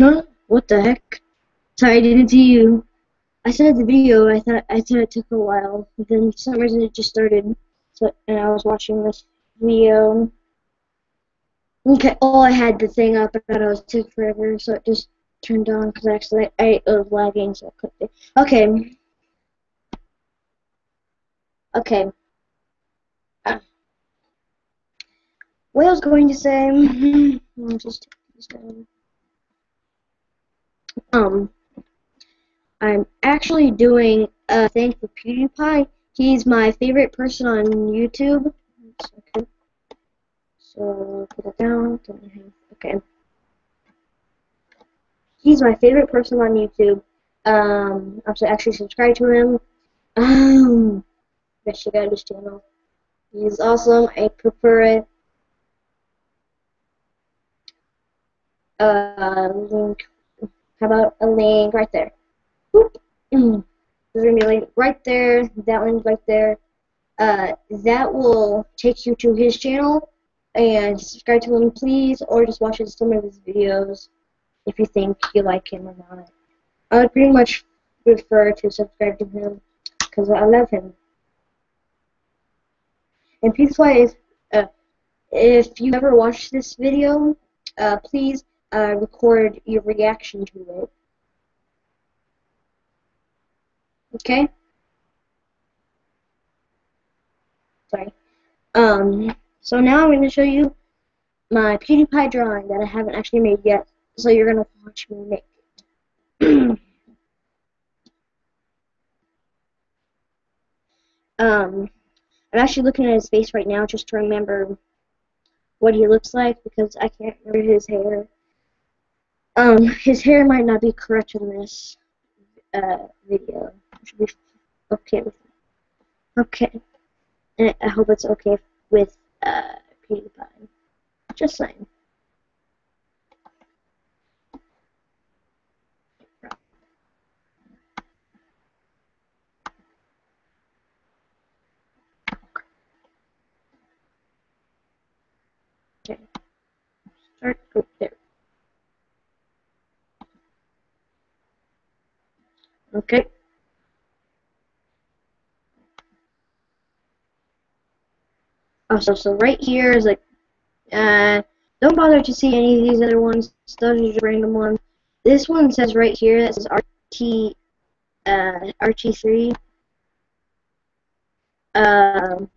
Huh? What the heck? Sorry, I didn't see you. I started the video. I thought I thought it took a while. But Then for some reason it just started. So and I was watching this video. Okay. Oh, I had the thing up. I thought it was took forever, so it just turned on because actually I, was lagging, so I clicked it. Okay. Okay. What I was going to say. I'll just take this down. Um, I'm actually doing a thing for PewDiePie. He's my favorite person on YouTube. Okay. So put it down. Okay. He's my favorite person on YouTube. Um, I'm actually subscribed to him. Um, guess you got his channel. He's awesome. I prefer it. Uh, link how about a link right there? Boop. There's gonna be a link right there. That link right there. Uh, that will take you to his channel and subscribe to him, please, or just watch some of his videos if you think you like him or not. I would pretty much prefer to subscribe to him because I love him. And PewDiePie, uh, if you ever watch this video, uh, please uh, record your reaction to it. Okay? Sorry. Um, so now I'm going to show you my PewDiePie drawing that I haven't actually made yet. So you're going to watch me make it. um, I'm actually looking at his face right now just to remember what he looks like because I can't remember his hair. Um, his hair might not be correct in this uh, video. It should be okay with Okay. And I hope it's okay with uh, PewDiePie. Just saying. Okay. Start. Oh, there. Okay. Also, so right here is like, uh, don't bother to see any of these other ones. Those are just random ones. This one says right here, that says RT, uh, RT3. Um,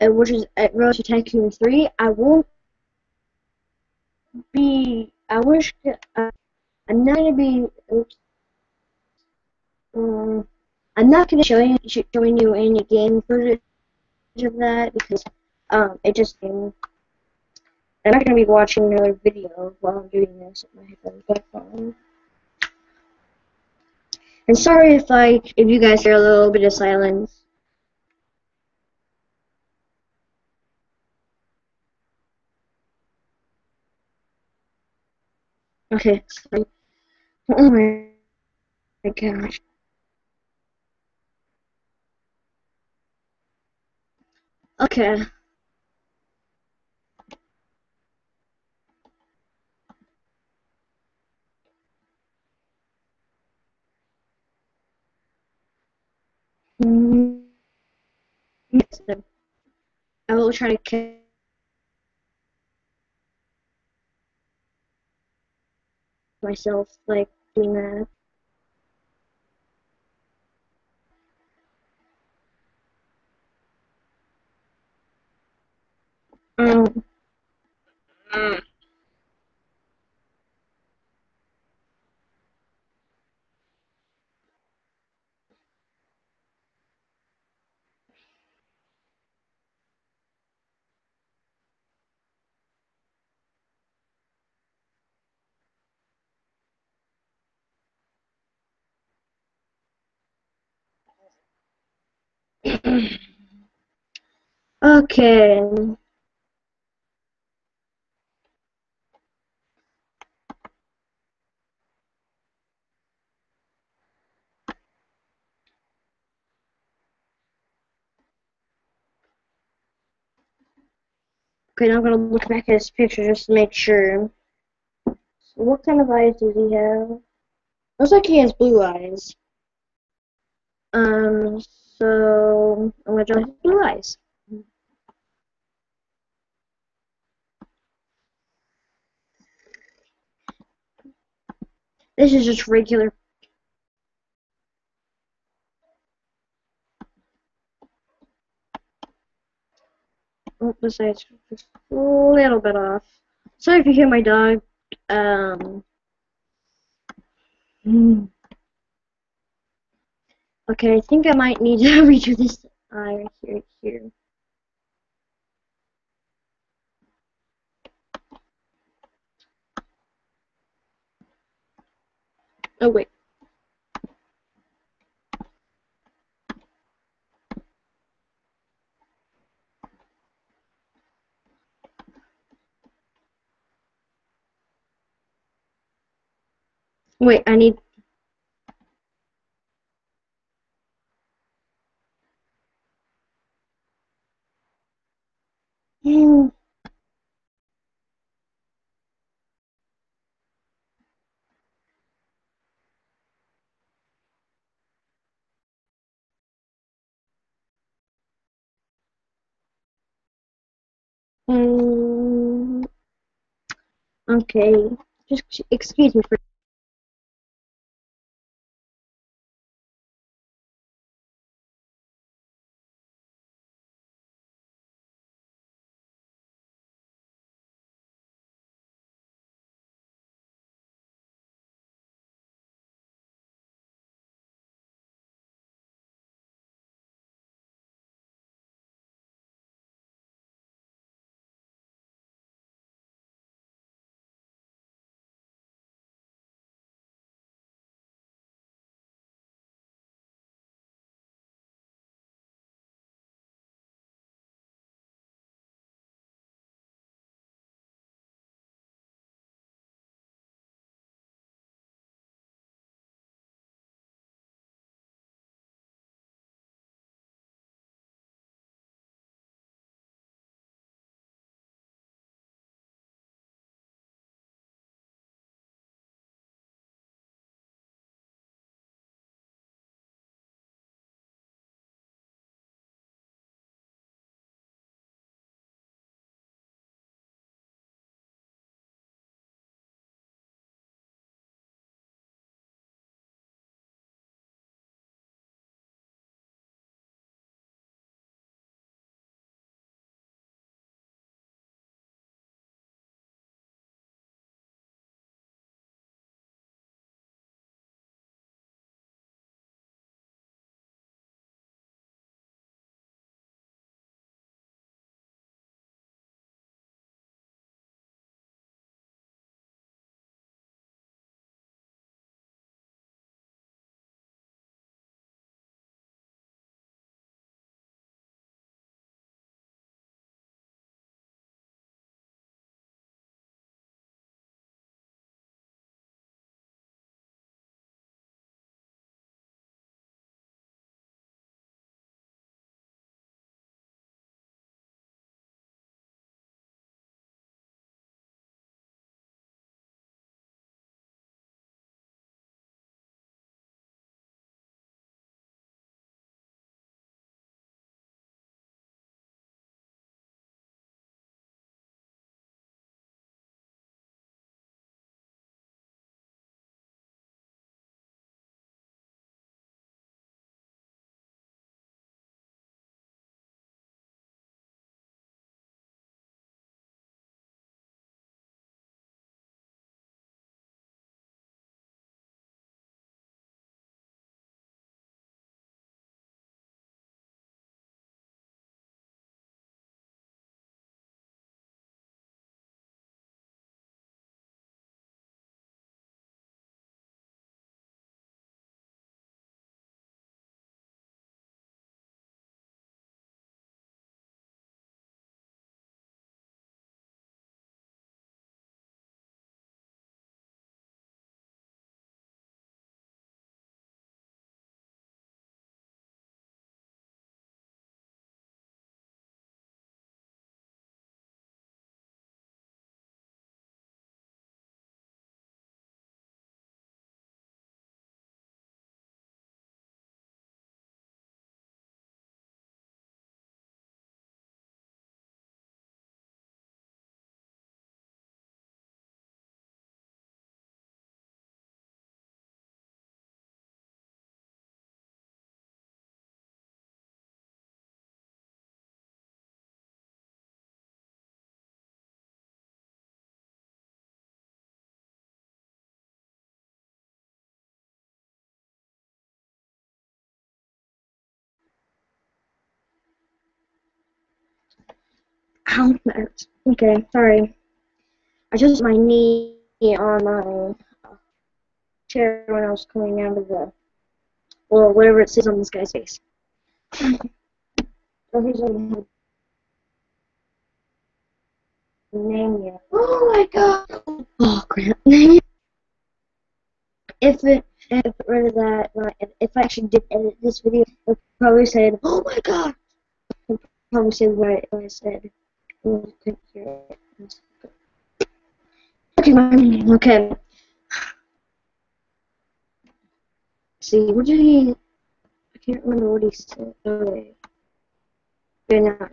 uh, which is at Road to Tycoon 3. I won't be, I wish, uh, I'm not gonna be. Oops. Um, I'm not gonna show you showing you any game footage of that because um it just I'm not gonna be watching another video while I'm doing this with my headphones And sorry if I if you guys hear a little bit of silence. Okay, sorry. Oh my gosh. Okay. I will try to catch myself like doing that. Mm. okay. Okay, now I'm gonna look back at his picture just to make sure. So what kind of eyes does he have? Looks like he has blue eyes. Um, so I'm gonna draw his blue eyes. This is just regular. Oh, this side's just a little bit off. Sorry if you hear my dog. Um. hmm. Okay, I think I might need to redo this eye right here. Here. Oh wait. Wait, I need. Hmm. Okay, just excuse me for. Ow. Okay, sorry. I just my knee on my uh, chair when I was coming out of the, well, whatever it says on this guy's face. on name yet. Oh my god. Oh crap. if it if it of that, like, if, I actually did edit this video, it probably said, Oh my god. probably said I, what I said. Okay. Okay. See, what did he? I can't remember what he said. Okay. Now.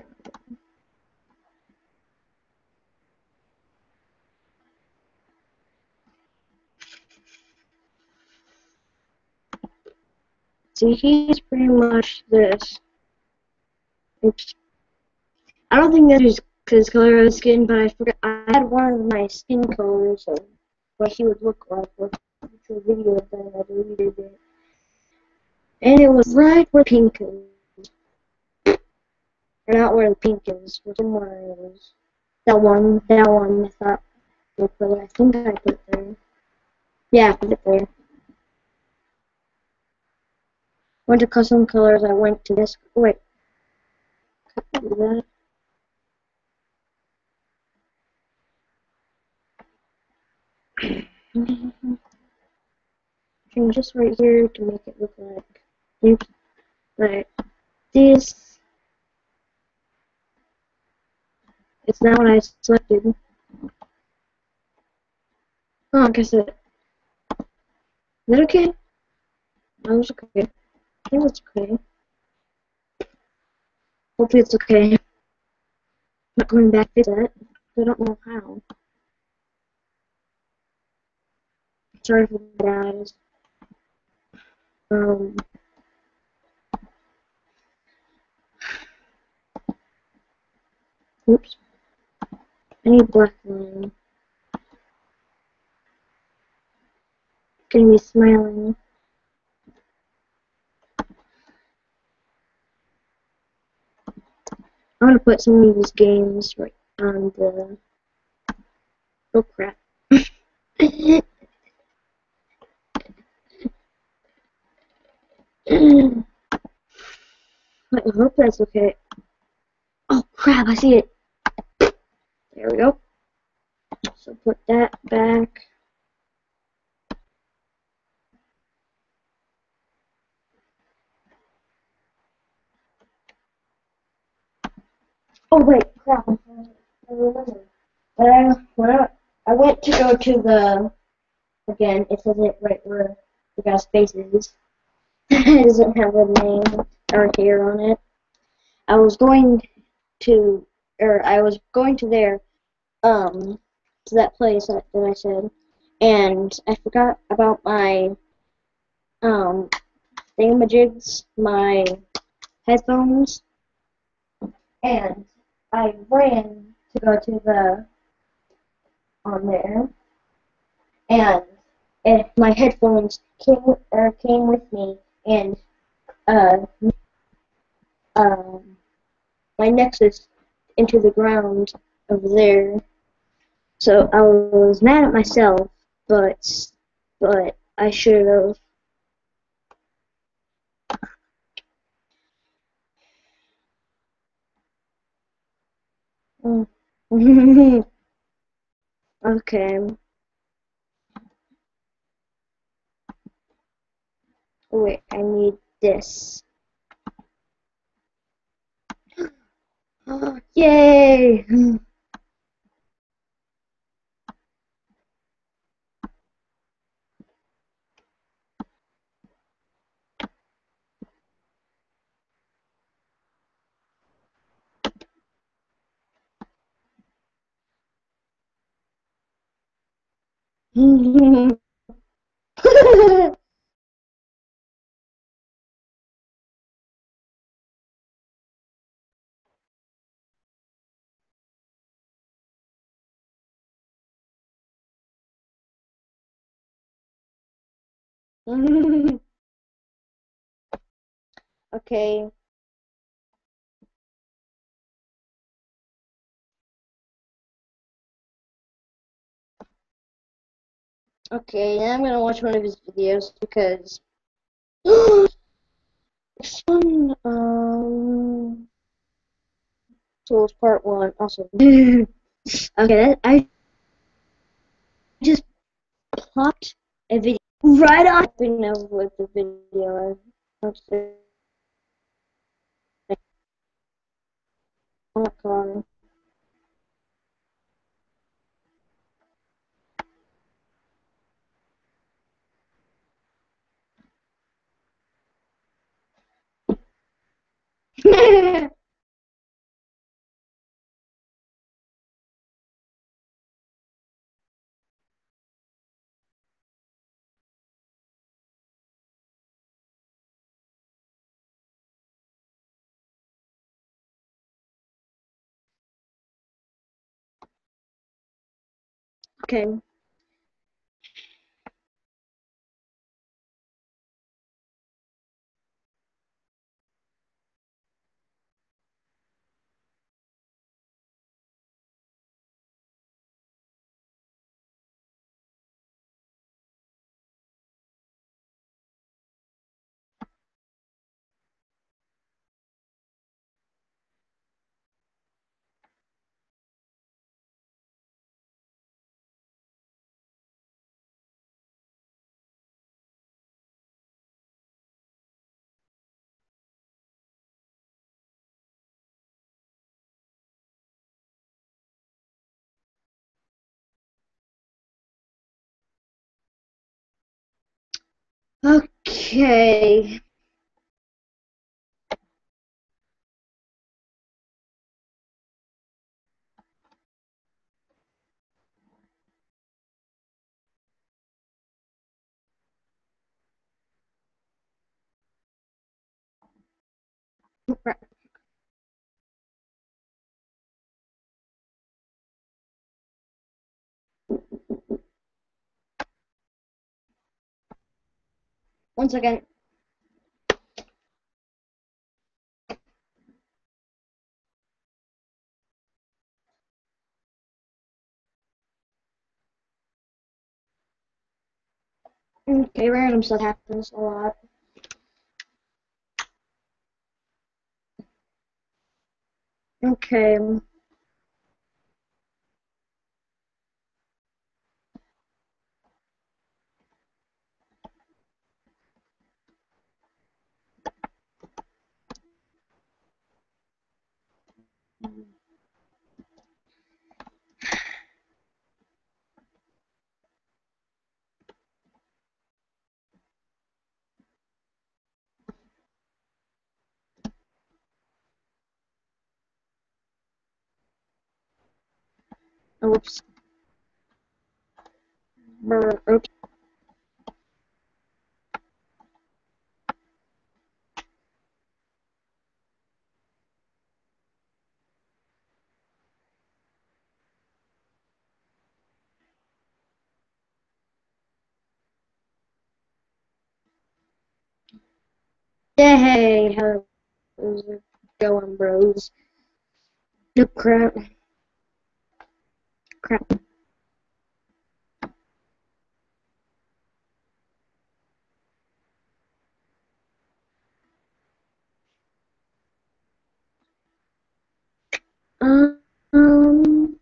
See, he's pretty much this. I don't think that his color of skin, but I forgot. I had one of my skin colors of what he would look like with the video that I deleted it. And it was right where pink is. Or not where the pink is, but somewhere it. That one, that one I thought looked better. I think I put there. Yeah, I put it there. Went to custom colors, I went to this, wait. Copy that. This right here to make it look like, oops, this. It's not what I selected. Oh, I guess it. Is that okay? No, was okay. I think it's okay. Hopefully it's okay. I'm not going back to that. I don't know how. Sorry for the guys. Um. Oops. I need black line. Gonna be smiling. I'm gonna put some of these games right on the. Oh crap. I hope that's okay. Oh crap, I see it. There we go. So put that back. Oh wait, crap! I I I, I went to go to the again, it says it right where the guy's face is. It doesn't have a name or hair on it. I was going to, or I was going to there, um, to that place that, that I said, and I forgot about my, um, thingamajigs, my headphones, and I ran to go to the, on there, and, and my headphones came, or came with me, and uh, um, my nexus into the ground over there. So I was mad at myself, but but I should have. okay. Wait, I need this. Yay! okay. Okay, I'm gonna watch one of his videos because this one, um, tools part one. Awesome. okay, I just popped a video right off the video. Oh my god. okay. Okay. One second. Okay, random stuff happens a lot. Okay. Oops. Brr, Oops. Hey, how's it going, bros? No crap. Crap. Um.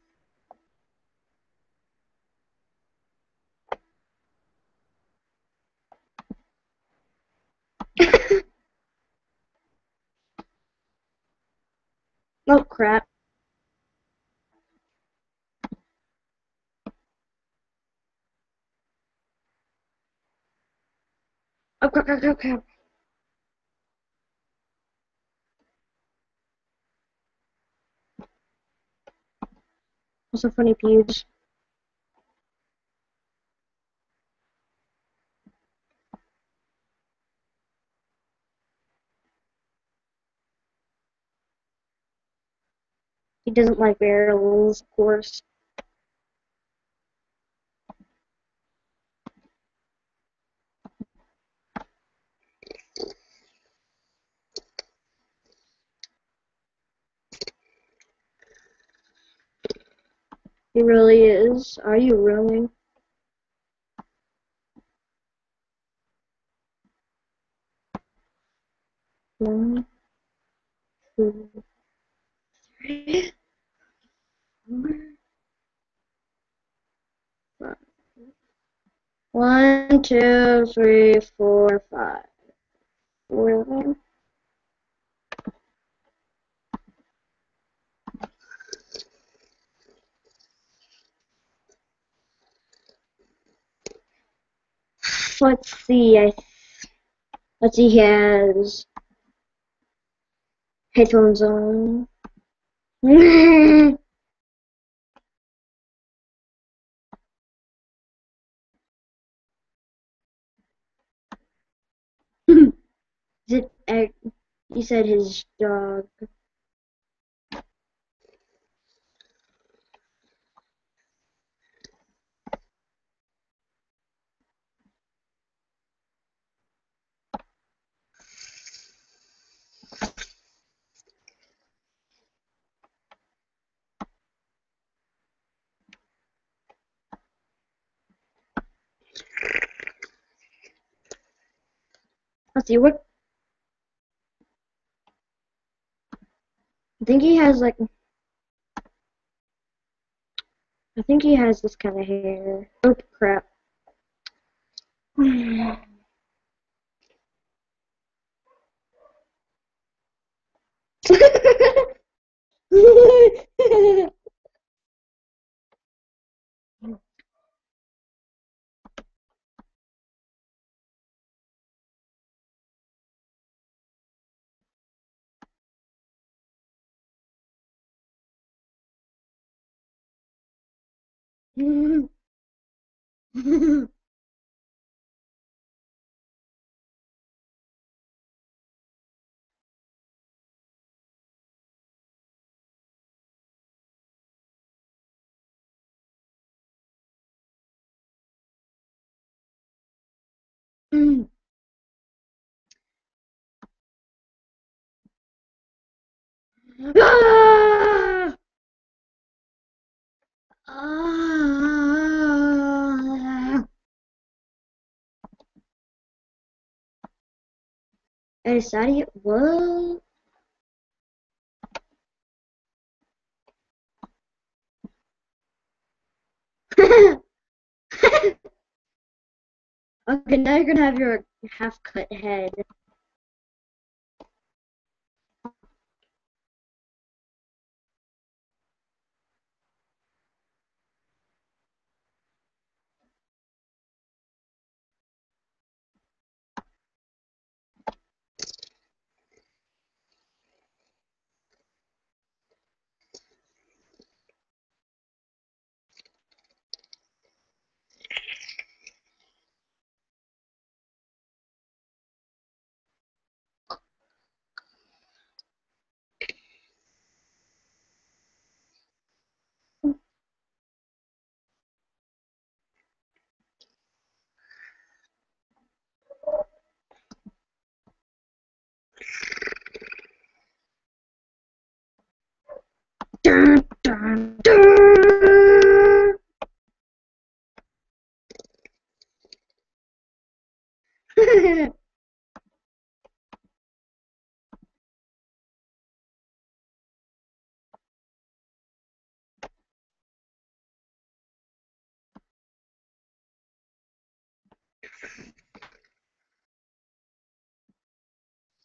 oh crap. Oh crap, crap, crap, crap. Also funny pubes. He doesn't like barrels, of course. He really is. Are you really? One, two, three, four, five. One, two, three, four, five. Four, Let's see. I let's see. He has headphones on. Is it? He said his dog. Let's see what. I think he has like. I think he has this kind of hair. Oh crap. Ah! Ah! I decided what? okay, now you're gonna have your half cut head.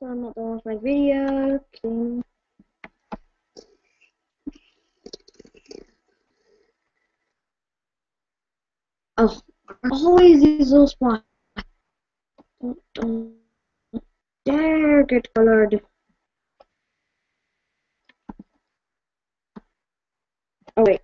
So I'm not done with my video. Oh, always these little spots. Don't, don't dare get colored. Oh wait.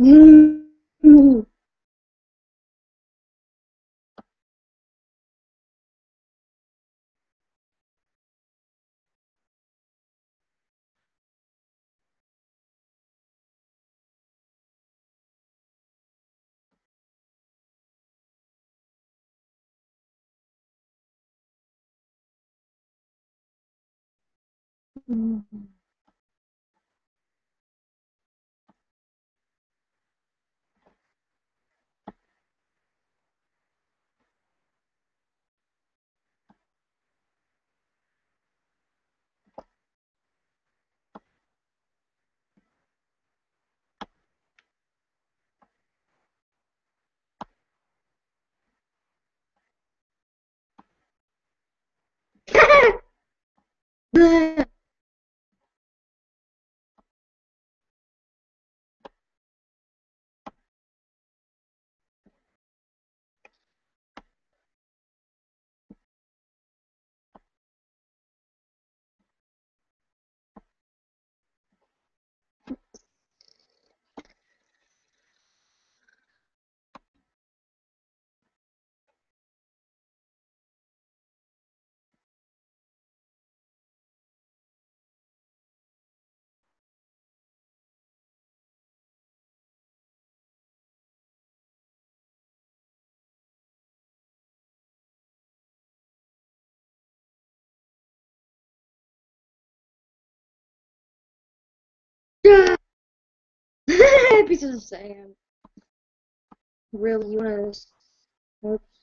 Mm. Yeah. Pieces of sand. Really, you wanna? Oops.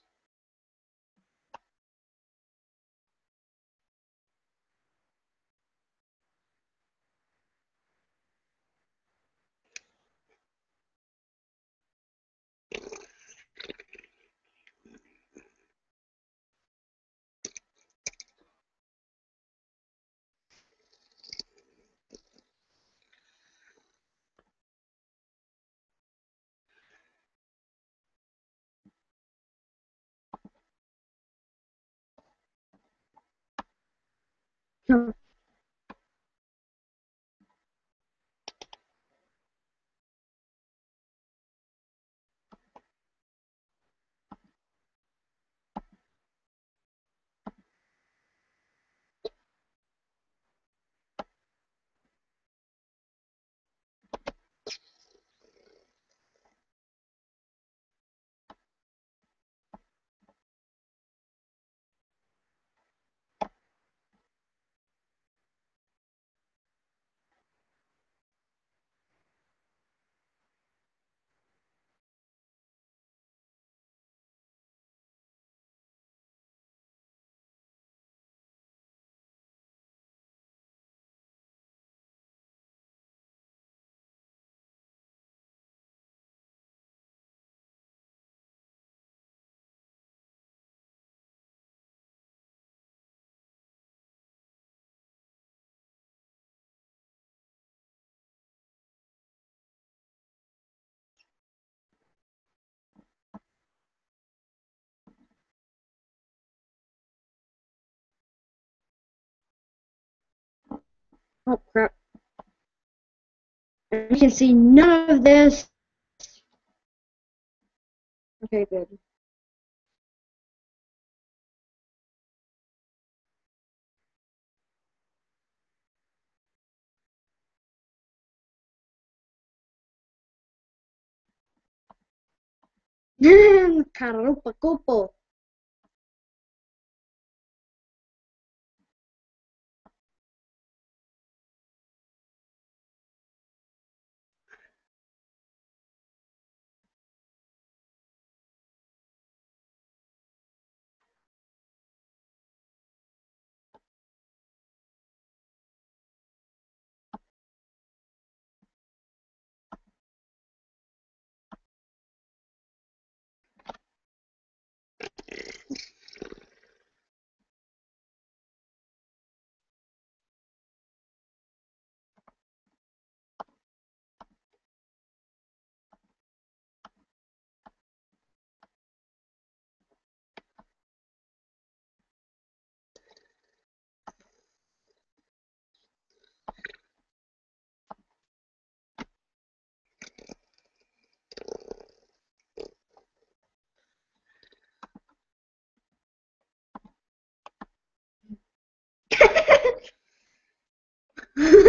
No. Oh crap. You can see none of this. Okay, good. Caramba,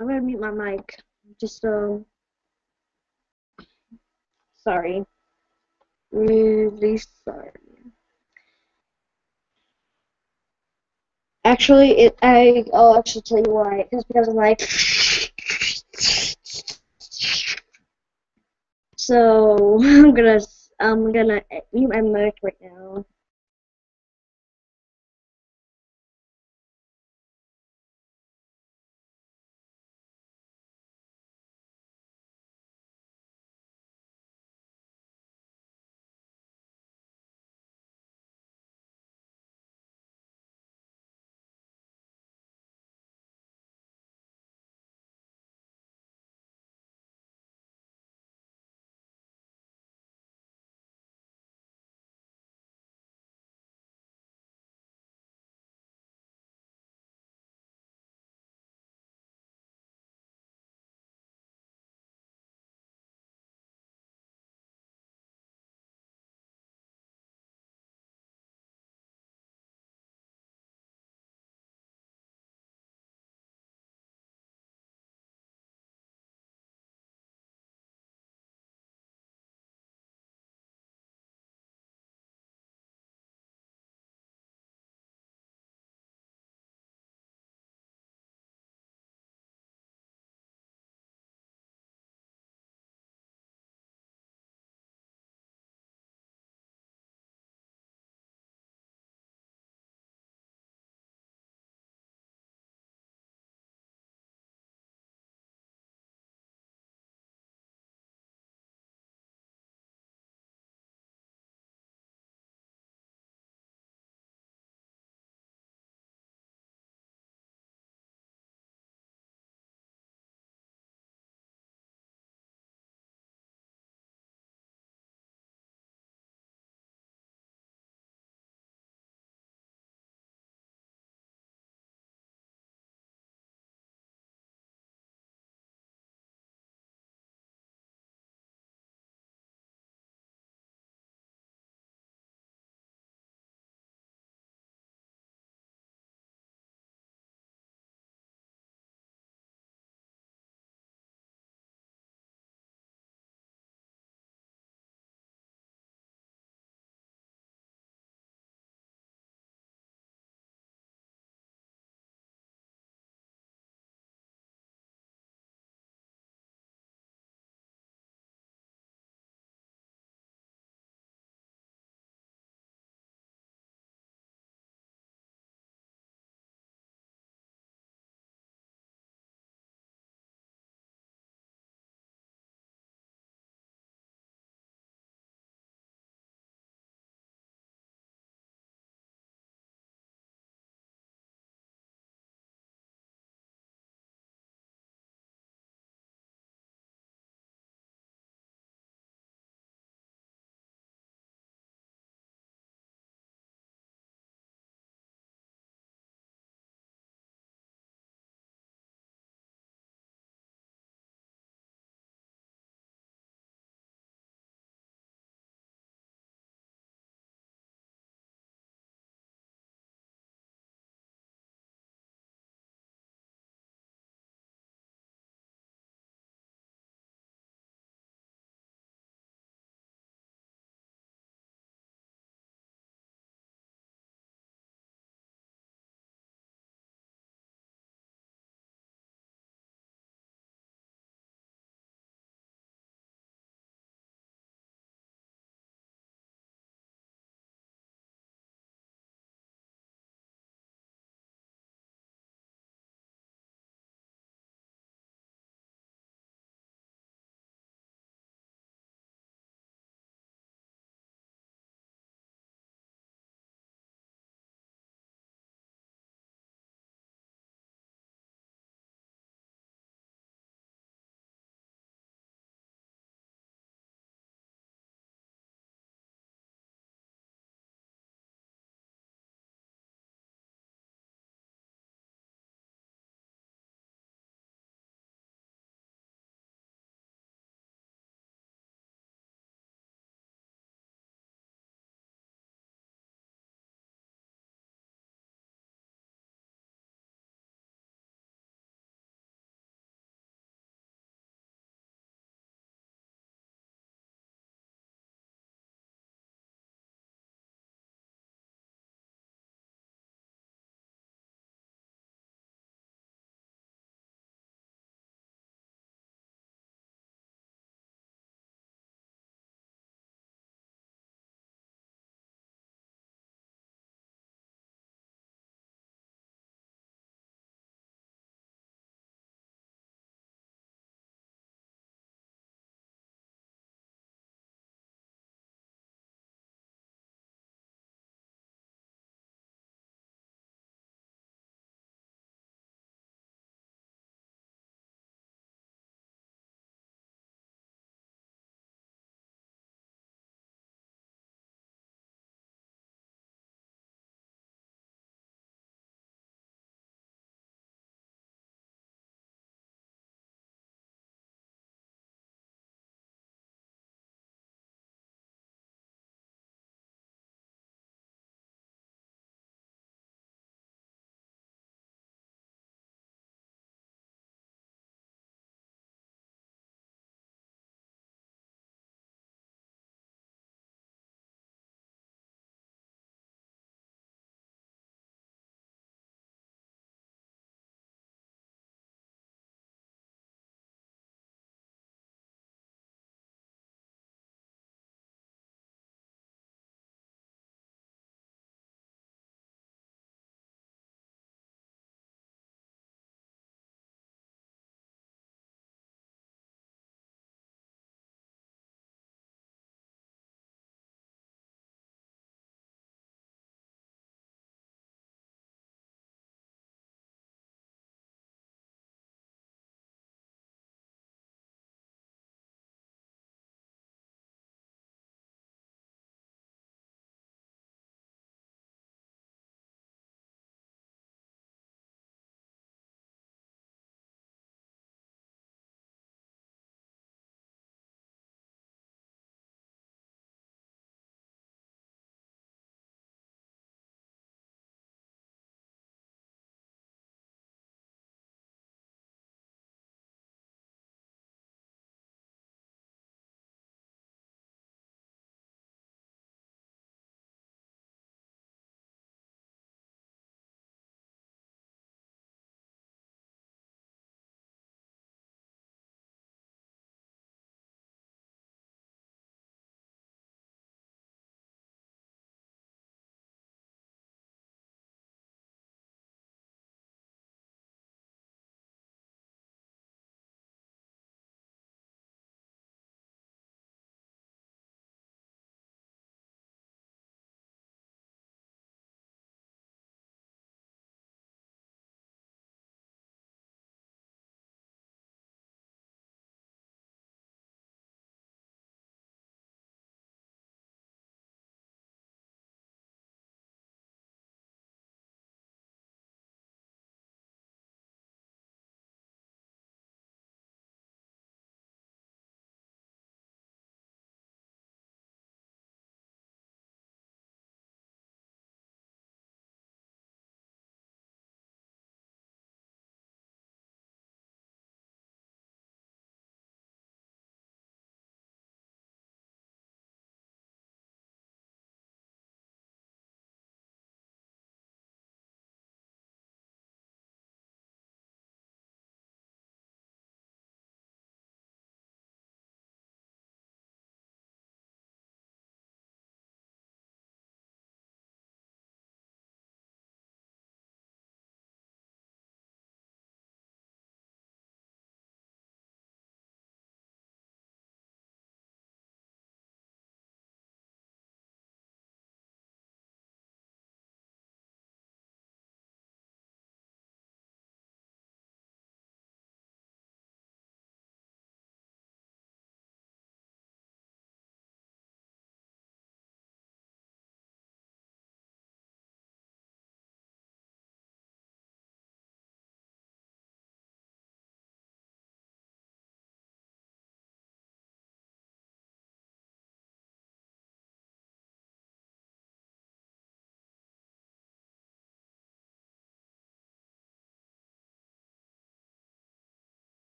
I'm gonna mute my mic. Just um sorry. Really sorry. Actually, it I I'll actually tell you why. It's because I'm like. So I'm gonna I'm gonna mute my mic right now.